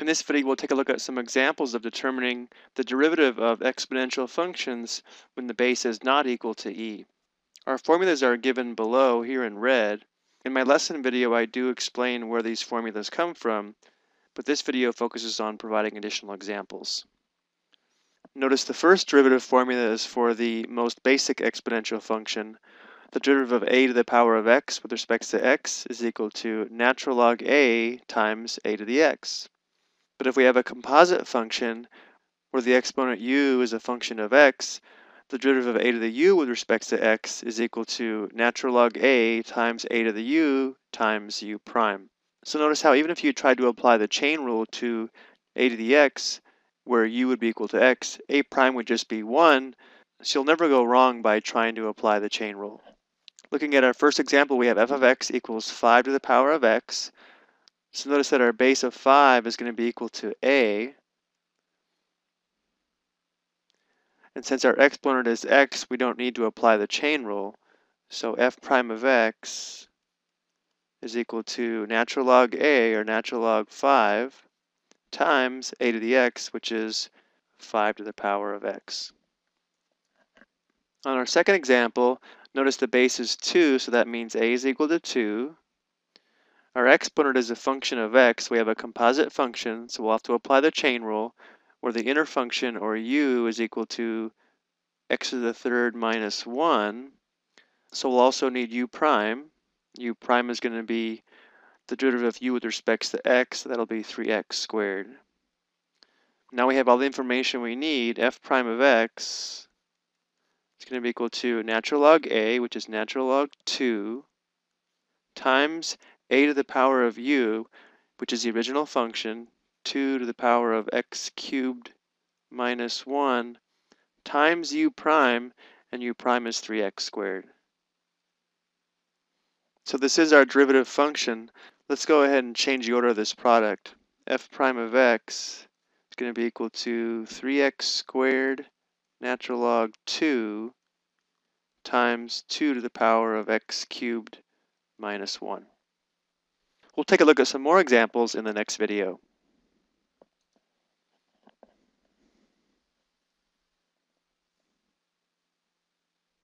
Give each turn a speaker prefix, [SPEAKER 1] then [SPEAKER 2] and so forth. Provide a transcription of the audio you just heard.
[SPEAKER 1] In this video, we'll take a look at some examples of determining the derivative of exponential functions when the base is not equal to e. Our formulas are given below here in red. In my lesson video, I do explain where these formulas come from, but this video focuses on providing additional examples. Notice the first derivative formula is for the most basic exponential function. The derivative of a to the power of x with respect to x is equal to natural log a times a to the x. But if we have a composite function where the exponent u is a function of x, the derivative of a to the u with respect to x is equal to natural log a times a to the u times u prime. So notice how even if you tried to apply the chain rule to a to the x, where u would be equal to x, a prime would just be 1, so you'll never go wrong by trying to apply the chain rule. Looking at our first example, we have f of x equals 5 to the power of x. So notice that our base of 5 is going to be equal to a. And since our exponent is x, we don't need to apply the chain rule. So f prime of x is equal to natural log a, or natural log 5, times a to the x, which is 5 to the power of x. On our second example, notice the base is 2, so that means a is equal to 2. Our exponent is a function of x. We have a composite function, so we'll have to apply the chain rule, where the inner function, or u, is equal to x to the third minus 1. So we'll also need u prime. u prime is going to be the derivative of u with respect to x, that'll be 3x squared. Now we have all the information we need. f prime of x is going to be equal to natural log a, which is natural log 2, times a to the power of u, which is the original function, 2 to the power of x cubed minus 1, times u prime, and u prime is 3x squared. So this is our derivative function. Let's go ahead and change the order of this product. f prime of x is going to be equal to 3x squared natural log 2 times 2 to the power of x cubed minus 1. We'll take a look at some more examples in the next video.